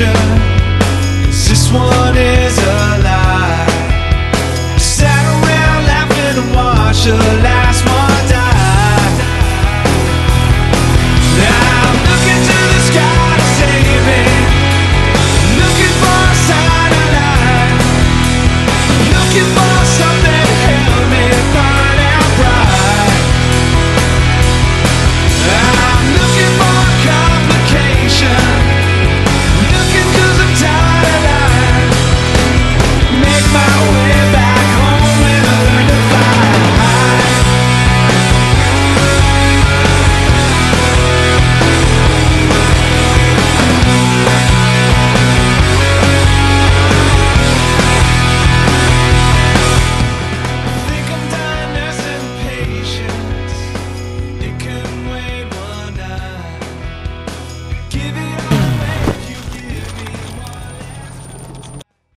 picture. Cause this one is a lie. Sat around laughing and watched the light.